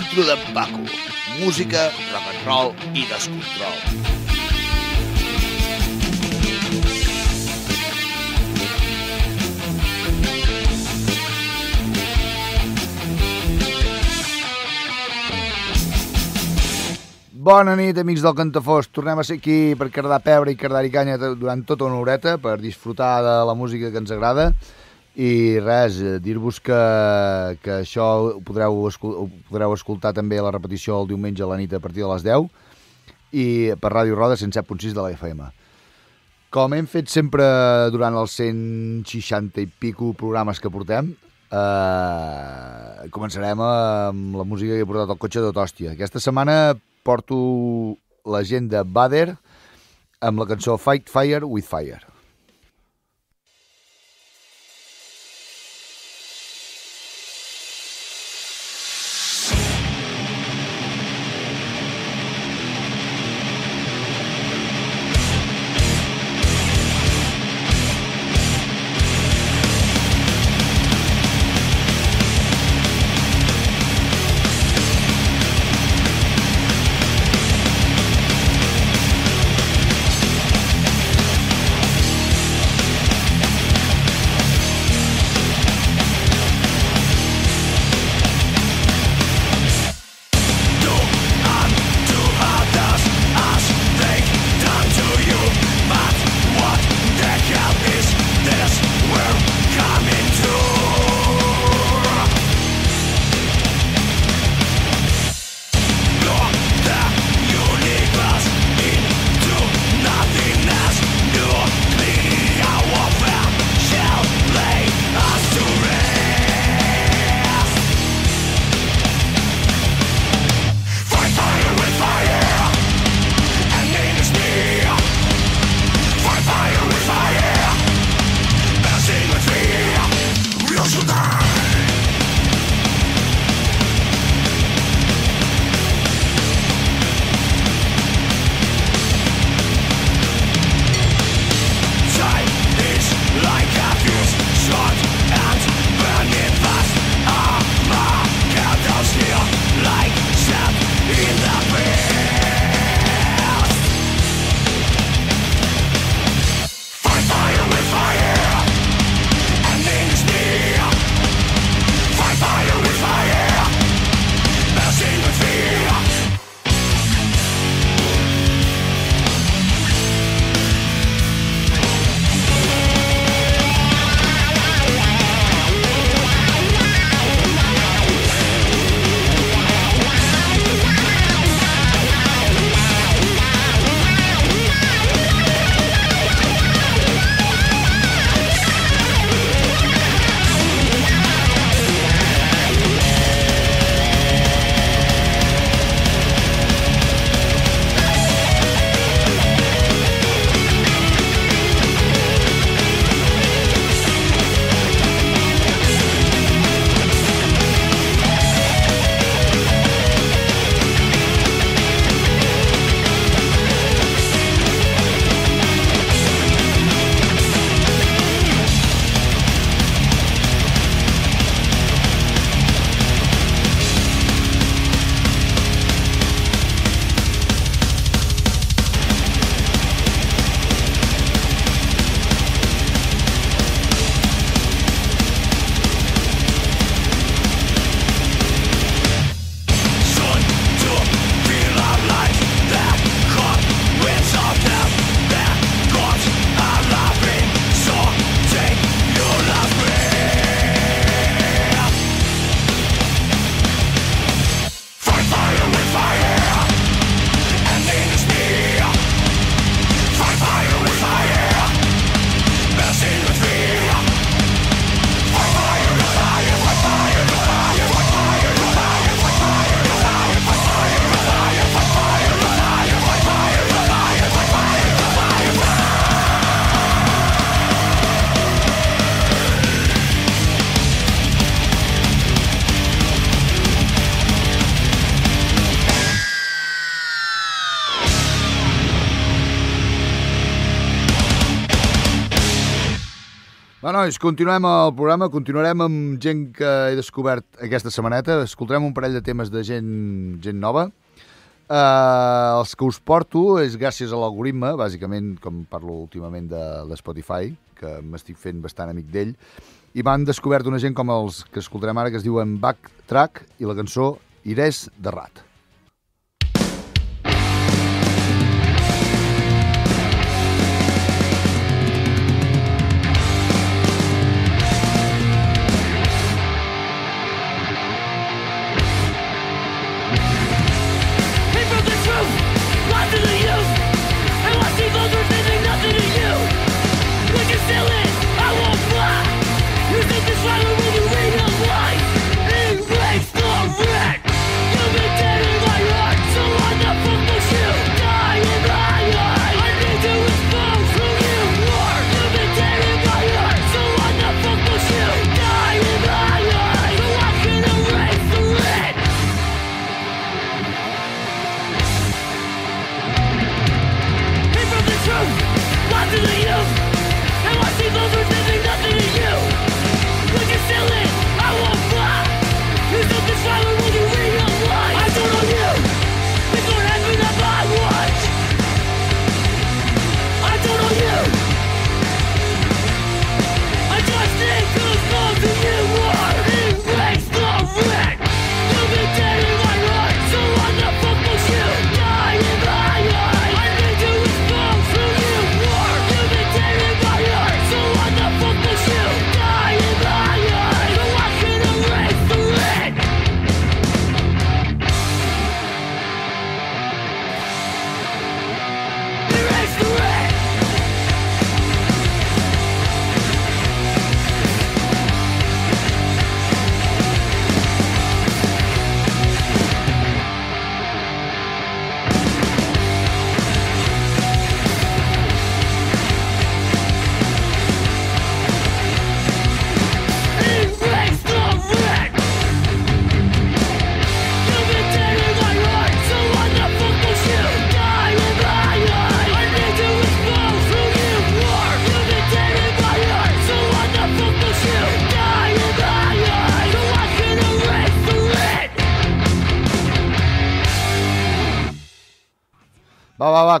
l'antro d'en Paco. Música, rock and roll i descontrol. Bona nit, amics del Cantafós. Tornem a ser aquí per cardar pebre i cardar i canya durant tota una horeta per disfrutar de la música que ens agrada. I res, eh, dir-vos que, que això ho podreu, ho podreu escoltar també a la repetició el diumenge a la nit a partir de les 10 i per Ràdio Roda 107.6 de la FM. Com hem fet sempre durant els 160 i pico programes que portem, eh, començarem amb la música que he portat al cotxe de Tòstia. Aquesta setmana porto la gent de Bader amb la cançó Fight Fire with Fire. Nois, continuem el programa, continuarem amb gent que he descobert aquesta setmaneta, escoltarem un parell de temes de gent, gent nova. Uh, els que us porto és gràcies a l'algoritme, bàsicament, com parlo últimament de l'Spotify, que m'estic fent bastant amic d'ell, i m'han descobert una gent com els que escoltarem ara, que es diuen Backtrack, i la cançó Irés de Rat.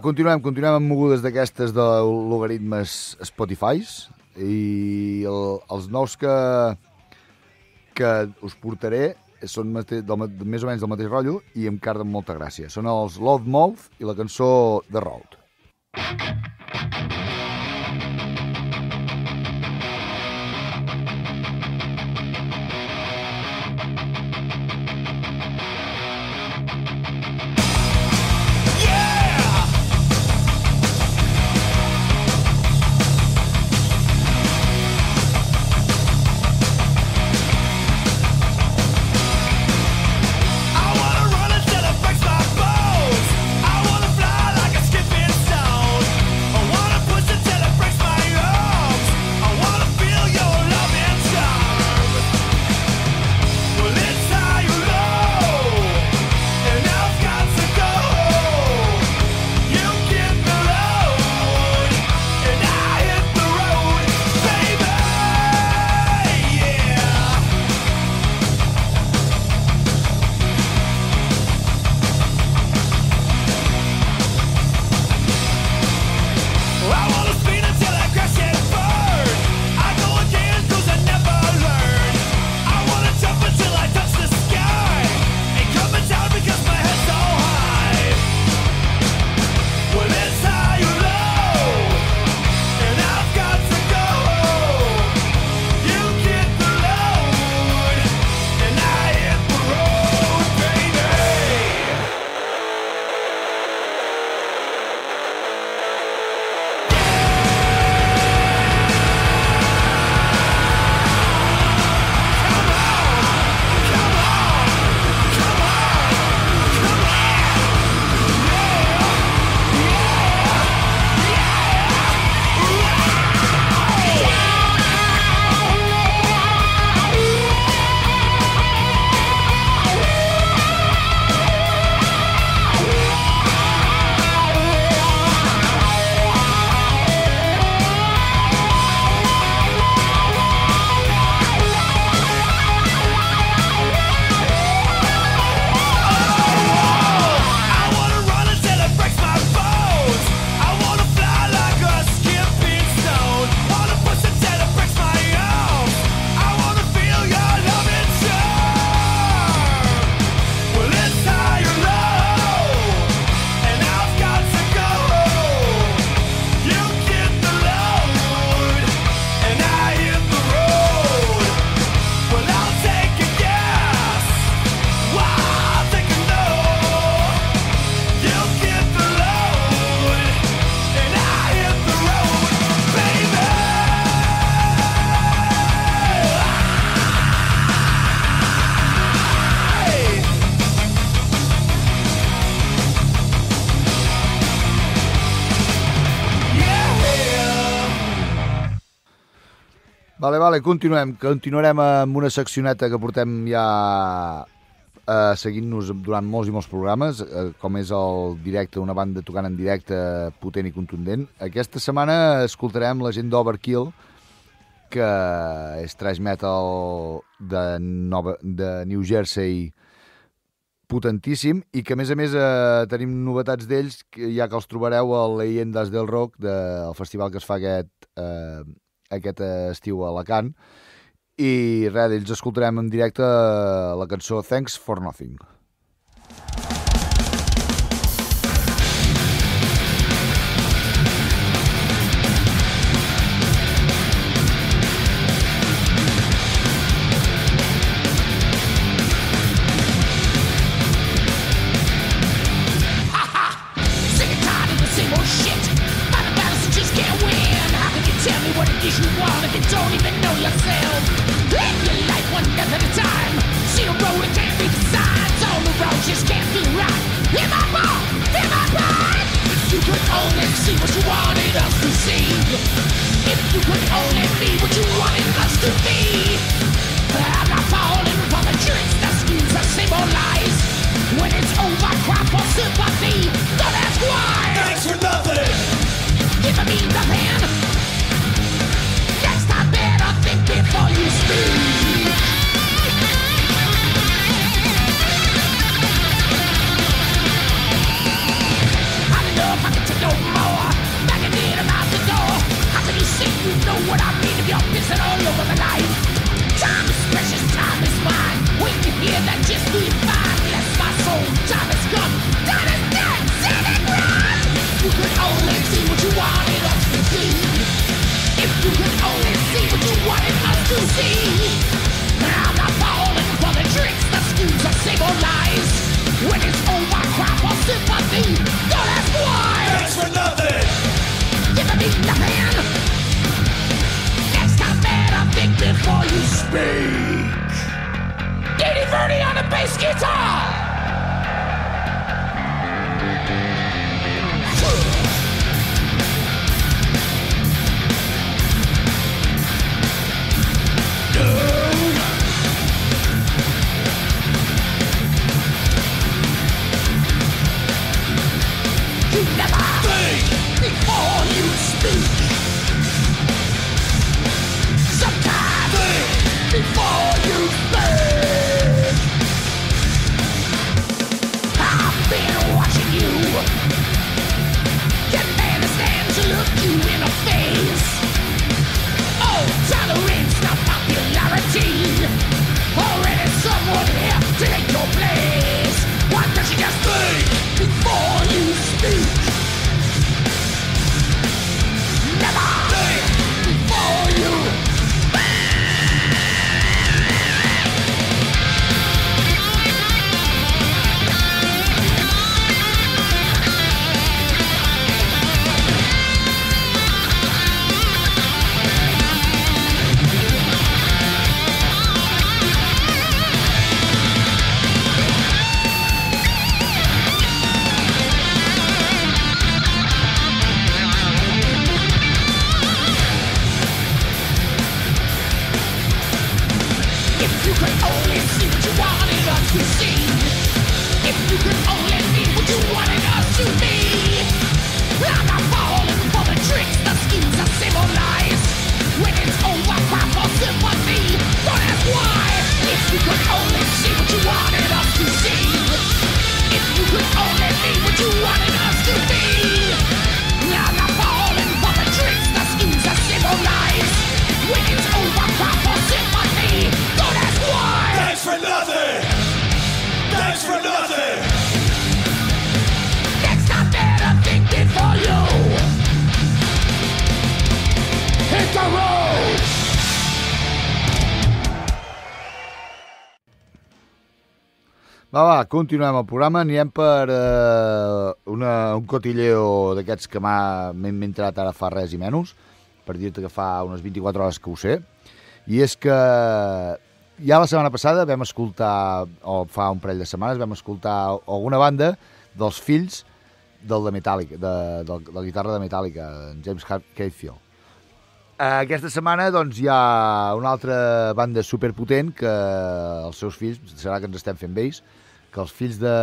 Continuem, continuem amb mogudes d'aquestes de logaritmes Spotify's i el, els nous que, que us portaré són del, més o menys del mateix rotllo i em carden molta gràcia. Són els Love Mouth i la cançó The Road. I wanna Vale, continuem. Continuarem amb una seccioneta que portem ja eh, seguint-nos durant molts i molts programes, eh, com és el directe, una banda tocant en directe potent i contundent. Aquesta setmana escoltarem la gent d'Overkill, que és trash metal de, Nova, de New Jersey potentíssim i que a més a més eh, tenim novetats d'ells ja que els trobareu a Leyendas del Rock del festival que es fa aquest, eh, aquest estiu a Alacant i res, d'ells escoltarem en directe la cançó Thanks for Nothing. Va, va, continuem el programa. Anirem per eh, una, un cotilleo d'aquests que m'he entrat ara fa res i menys, per dir-te que fa unes 24 hores que ho sé. I és que ja la setmana passada vam escoltar, o fa un parell de setmanes, vam escoltar alguna banda dels fills del de Metallica, de, de, de la guitarra de Metallica, en James Hetfield. Aquesta setmana doncs, hi ha una altra banda superpotent que els seus fills, serà que ens estem fent vells, que els fills de,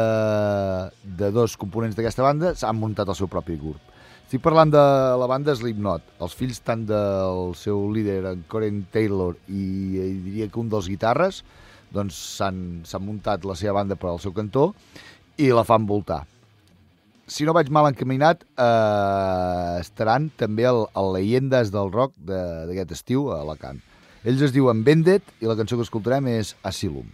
de dos components d'aquesta banda s'han muntat el seu propi grup. Estic parlant de la banda Slipknot. Els fills tant del seu líder, en Coren Taylor, i, i diria que un dels guitarres, doncs s'han muntat la seva banda per al seu cantó i la fan voltar. Si no vaig mal encaminat, eh, estaran també el, el Leyendes del Rock d'aquest estiu a Alacant. Ells es diuen Vended i la cançó que escoltarem és Asylum.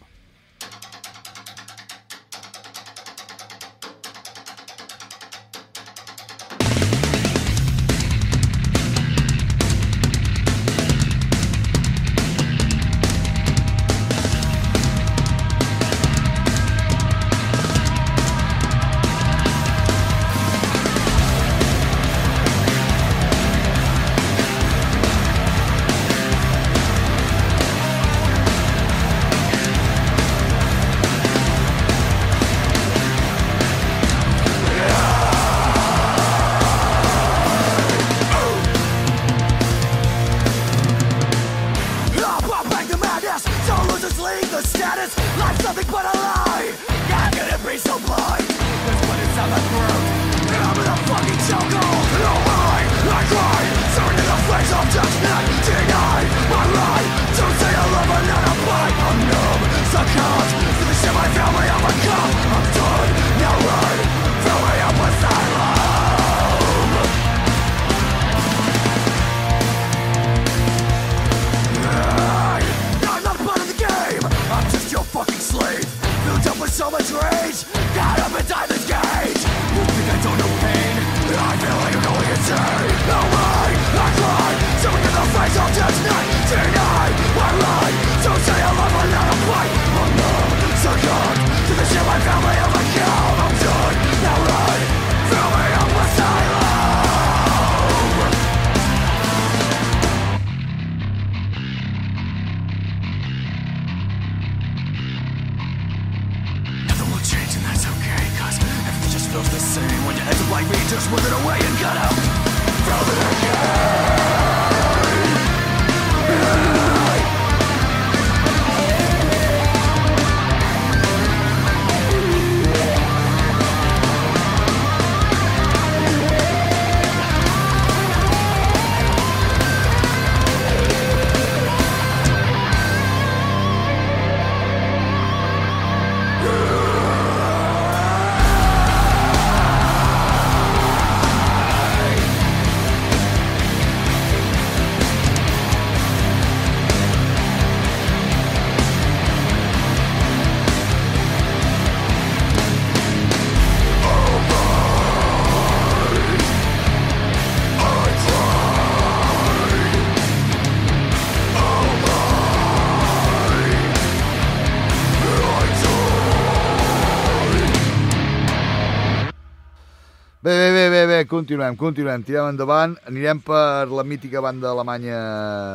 Continuem, continuem, tirem endavant. Anirem per la mítica banda alemanya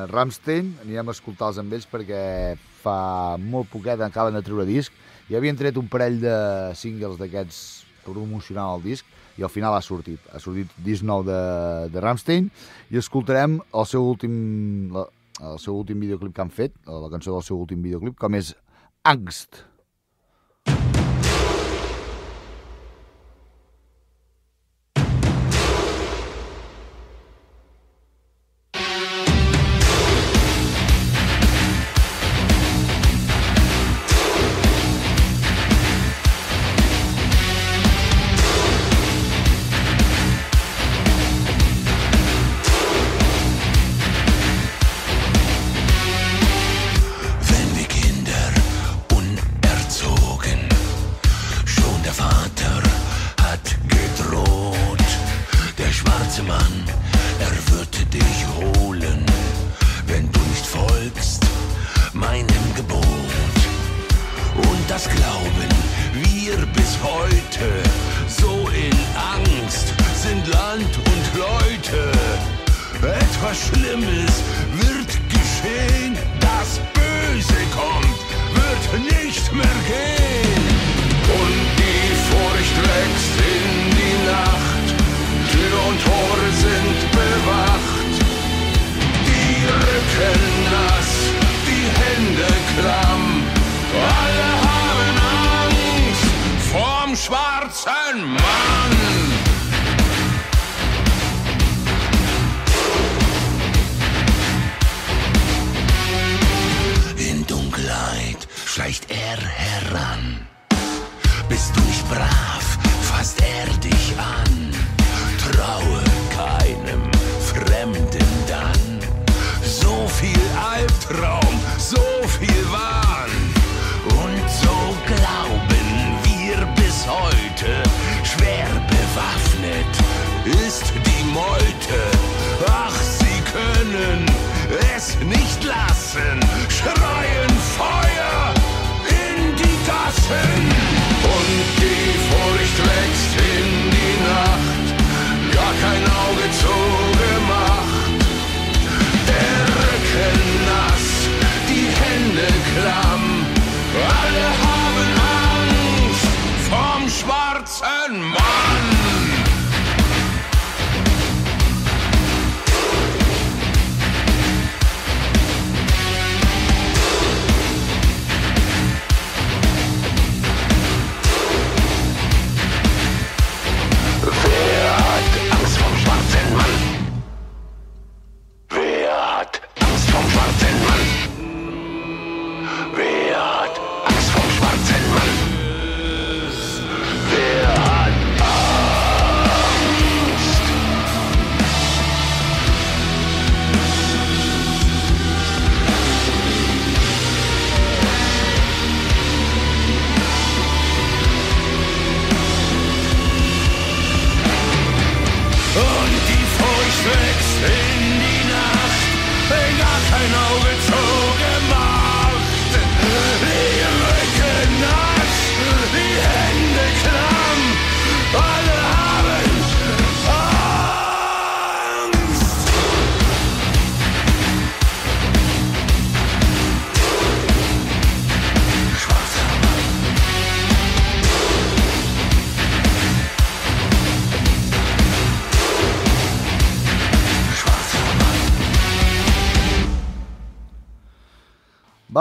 Rammstein, anirem a escoltar-los amb ells perquè fa molt poquet acaben de treure disc i havien tret un parell de singles d'aquests promocionar el disc i al final ha sortit. Ha sortit disc nou de, de Rammstein i escoltarem el seu últim, la, el seu últim videoclip que han fet, la cançó del seu últim videoclip, com és Angst. schleicht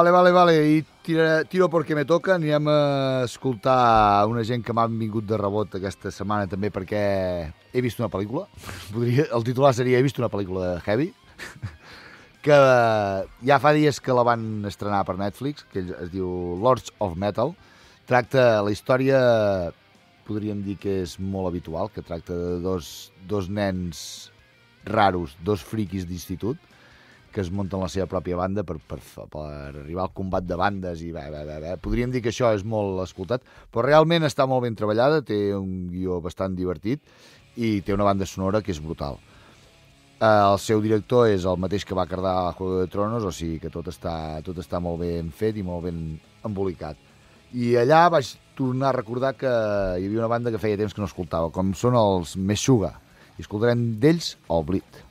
Vale, vale, vale, i tira, tiro perquè me toca, anirem a escoltar una gent que m'han vingut de rebot aquesta setmana també perquè he vist una pel·lícula, Podria, el titular seria He vist una pel·lícula de Heavy, que ja fa dies que la van estrenar per Netflix, que es diu Lords of Metal, tracta la història, podríem dir que és molt habitual, que tracta de dos, dos nens raros, dos friquis d'institut, que es munten la seva pròpia banda per, per, per arribar al combat de bandes i bé, bé, bé, bé. podríem dir que això és molt escoltat, però realment està molt ben treballada, té un guió bastant divertit i té una banda sonora que és brutal. Eh, el seu director és el mateix que va cardar Juego de Tronos, o sigui que tot està, tot està molt ben fet i molt ben embolicat. I allà vaig tornar a recordar que hi havia una banda que feia temps que no escoltava, com són els Meshuga. I escoltarem d'ells el Blit.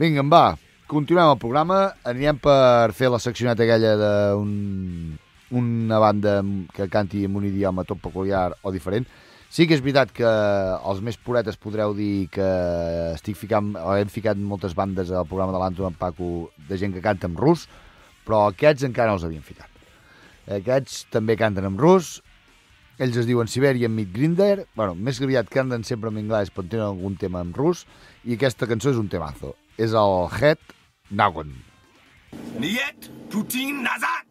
Vinga, va, continuem el programa. Anirem per fer la seccioneta aquella d'un una banda que canti en un idioma tot peculiar o diferent. Sí que és veritat que els més puretes podreu dir que estic ficant, hem ficat moltes bandes al programa de l'Anton en Paco de gent que canta en rus, però aquests encara no els havien ficat. Aquests també canten en rus, ells es diuen Siberian Meat Grinder, bueno, més aviat canten sempre en anglès, però tenen algun tema en rus, i aquesta cançó és un temazo. És el Head Nagon. Нет пути назад!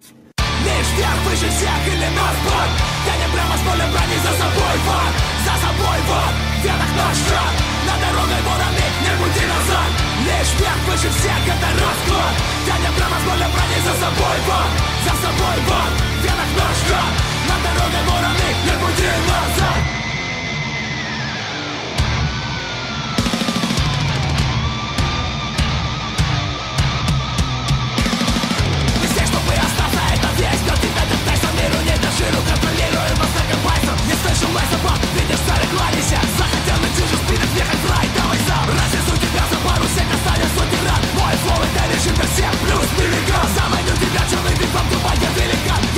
Лишь вверх выше всех или нас под Тянем прямо с поля брани за собой вон За собой вон, в венах наш шаг На дорогой ворами, не пути назад Лишь вверх выше всех это расклад Тянем прямо с поля брани за собой вон За собой вон, в венах наш шаг На дорогой ворами, не пути назад Живем контролируем вас на Не слышу мой собак, видишь старый кладезя Захотел на же спинок, ехать в рай, давай сам. Разнесу тебя за пару сек, останешь сотни ран. Мое слово, это режим для всех, плюс миллиграмм Заманю тебя черный бит, вам тупая великан.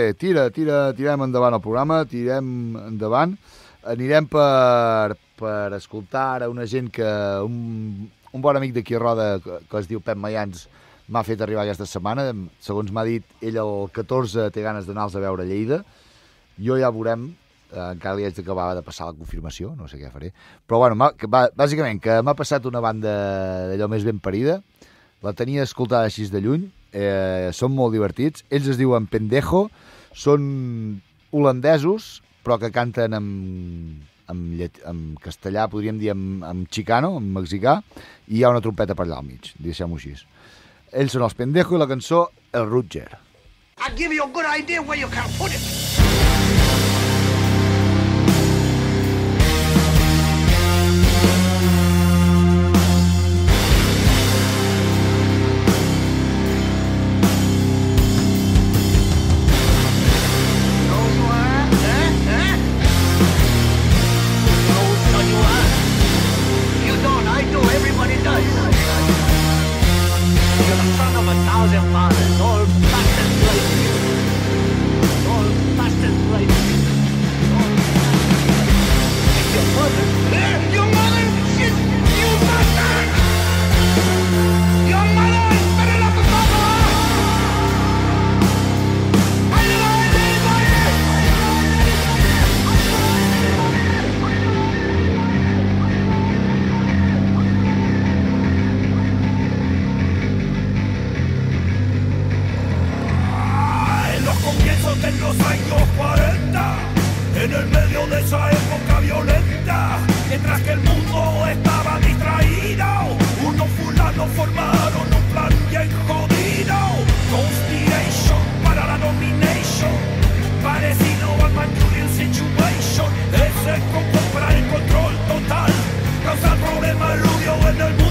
Vale, tira, tira, tirem endavant el programa, tirem endavant. Anirem per, per escoltar ara una gent que... Un, un bon amic d'aquí Roda, que, es diu Pep Mayans, m'ha fet arribar aquesta setmana. Segons m'ha dit, ell el 14 té ganes d'anar-los a veure Lleida. Jo ja veurem, eh, encara li haig d'acabar de passar la confirmació, no sé què faré. Però bueno, que bàsicament, que m'ha passat una banda d'allò més ben parida, la tenia escoltada així de lluny, eh, són molt divertits. Ells es diuen Pendejo, són holandesos, però que canten en, en, llet, en castellà, podríem dir en, en xicano, en mexicà, i hi ha una trompeta per allà al mig, deixem-ho així. Ells són els Pendejo i la cançó El Rutger. I'll give you a good idea where you can put it. bien jodido. Conspiration para la nomination. Parecido al Manchurian Situation. Ese combo para el control total. Causa problemas, rubio en el mundo.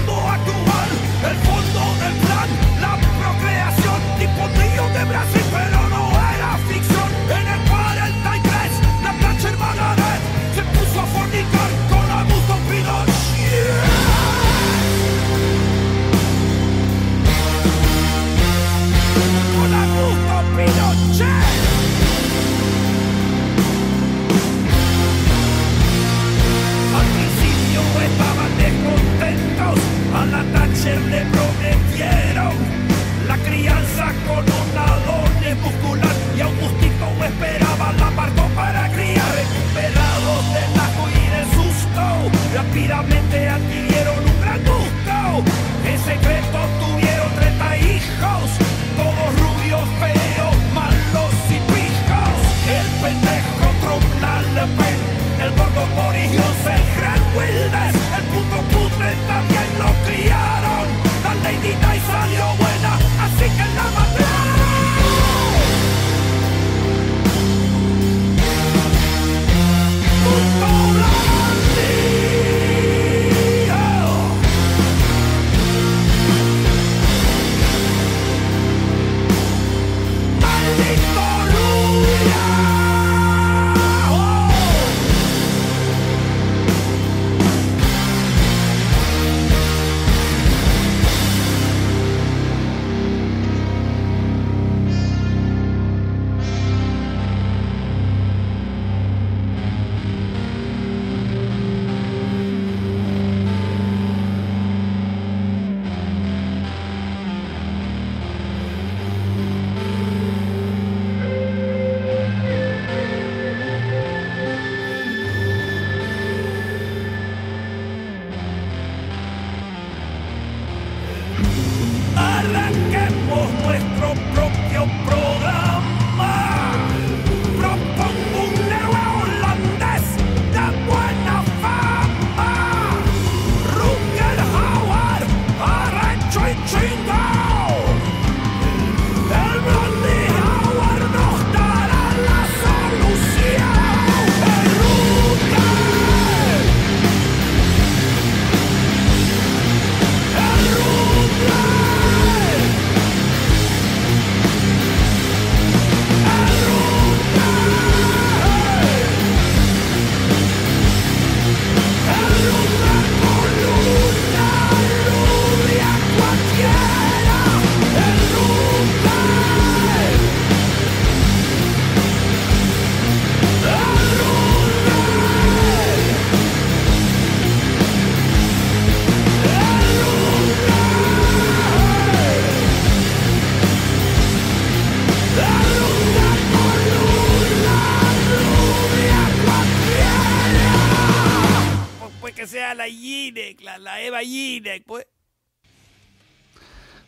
Sea la Yinek, la, la Eva Yinek, pues.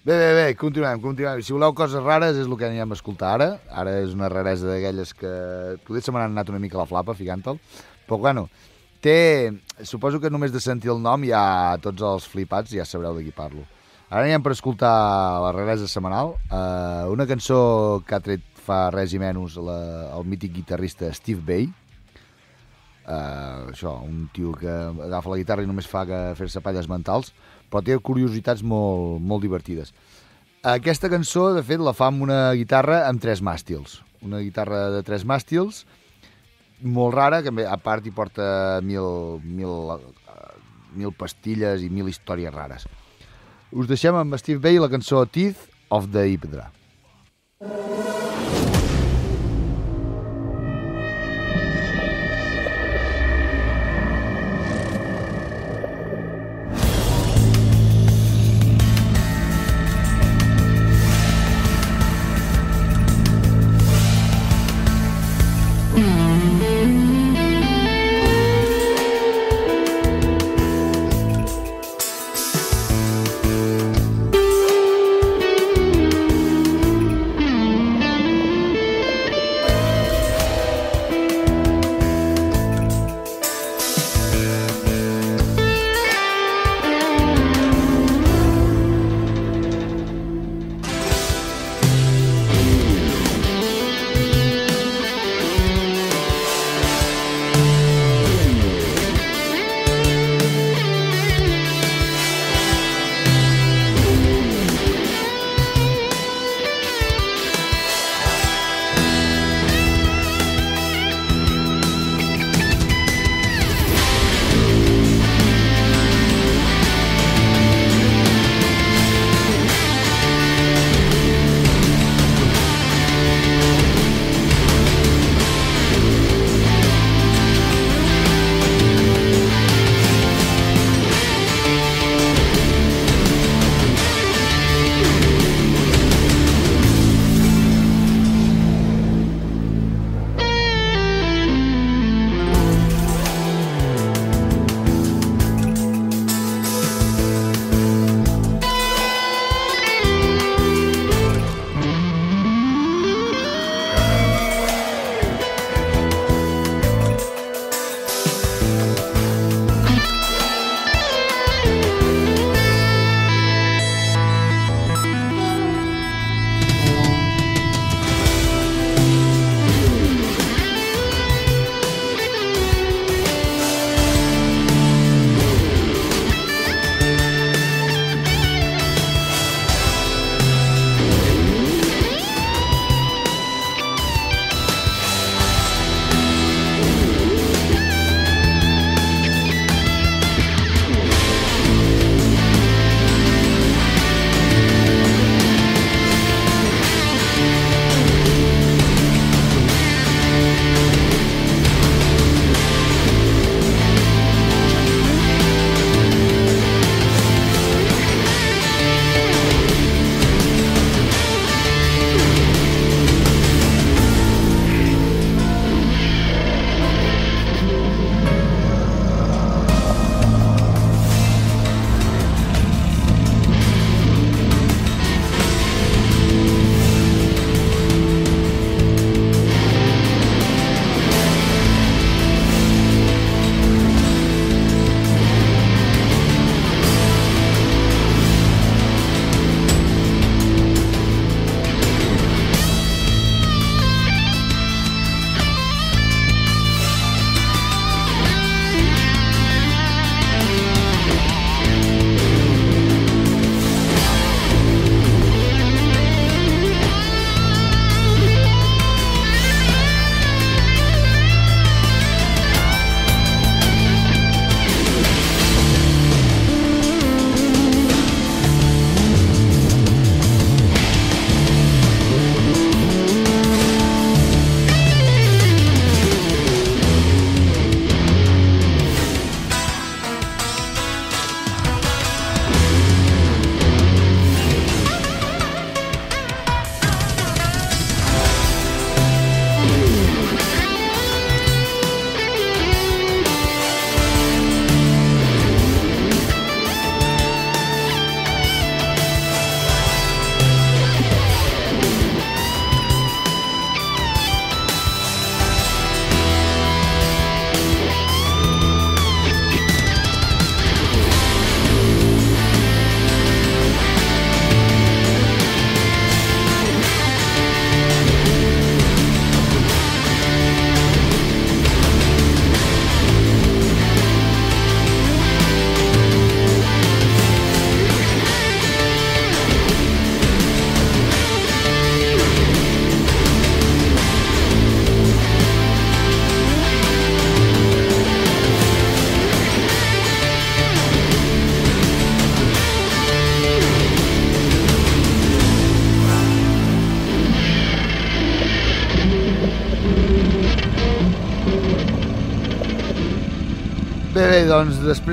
Bé, bé, bé, continuem, continuem. Si voleu coses rares és el que anirem a escoltar ara. Ara és una raresa d'aquelles que potser se me n'han anat una mica a la flapa ficant-te'l. Però bueno, té... Suposo que només de sentir el nom ja tots els flipats ja sabreu de qui parlo. Ara anirem per escoltar la raresa setmanal, eh, una cançó que ha tret fa res i menys la, el mític guitarrista Steve Bay, uh, això, un tio que agafa la guitarra i només fa que fer-se palles mentals, però té curiositats molt, molt divertides. Aquesta cançó, de fet, la fa amb una guitarra amb tres màstils. Una guitarra de tres màstils, molt rara, que a part hi porta mil, mil, eh, mil pastilles i mil històries rares. Us deixem amb Steve Bay la cançó Teeth of the Hydra. Thank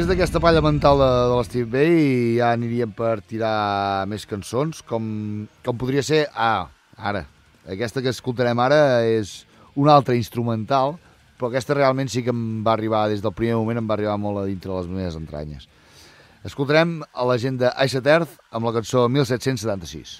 d'aquesta palla mental de, de l'Steve Bay ja aniríem per tirar més cançons, com, com podria ser... Ah, ara. Aquesta que escoltarem ara és una altra instrumental, però aquesta realment sí que em va arribar, des del primer moment em va arribar molt a dintre les meves entranyes. Escoltarem a la gent de Ice amb la cançó 1776.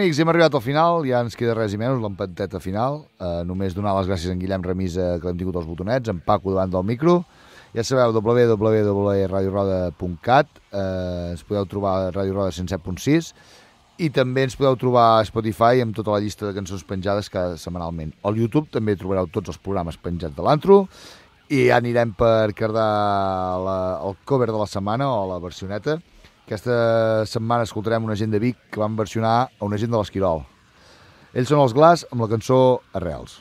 Amics, hem arribat al final, ja ens queda res i menys, l'empanteta final. Uh, només donar les gràcies a en Guillem Remisa, que l'hem tingut els botonets, en Paco davant del micro. Ja sabeu, www.radioroda.cat, uh, ens podeu trobar a Radio Roda 107.6 i també ens podeu trobar a Spotify amb tota la llista de cançons penjades cada setmanalment. Al YouTube també trobareu tots els programes penjats de l'antro i ja anirem per cardar la, el cover de la setmana o la versioneta aquesta setmana escoltarem una gent de Vic que van versionar a una gent de l'Esquirol. Ells són els Glass amb la cançó Arrels.